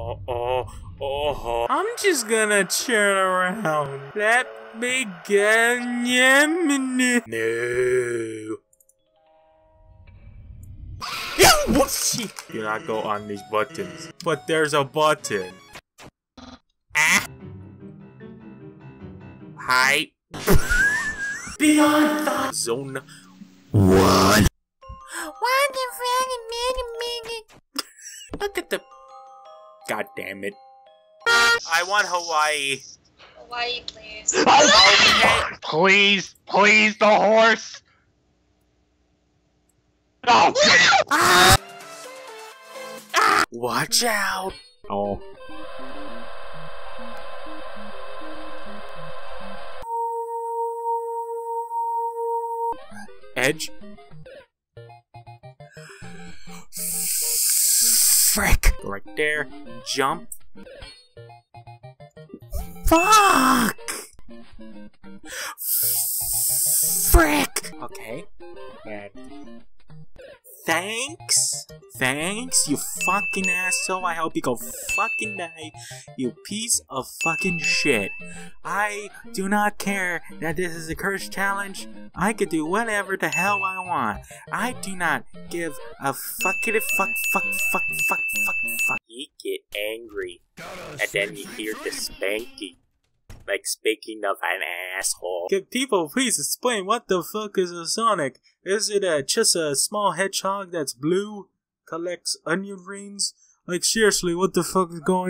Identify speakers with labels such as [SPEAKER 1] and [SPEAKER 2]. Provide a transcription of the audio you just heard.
[SPEAKER 1] Oh, oh, oh. I'm just gonna turn around. Let me get No. Do not go on these buttons. But there's a button. Ah. Hi. Beyond the zone God damn it. I want Hawaii.
[SPEAKER 2] Hawaii, please.
[SPEAKER 1] Okay.
[SPEAKER 3] Please, please, the horse. No.
[SPEAKER 1] Watch out. Oh. Edge. Frick. Right there. Jump. Fuck. Frick. Okay. And thanks. Thanks, you fucking asshole. I hope you go fucking die, you piece of fucking shit. I do not care that this is a curse challenge. I could do whatever the hell I want. I do not give a fucking fuck, fuck, fuck, fuck, fuck, fuck. You get angry, and then you hear the spanking. Like speaking of an asshole. Can people please explain what the fuck is a Sonic? Is it a, just a small hedgehog that's blue? collects onion rings? Like seriously, what the fuck is going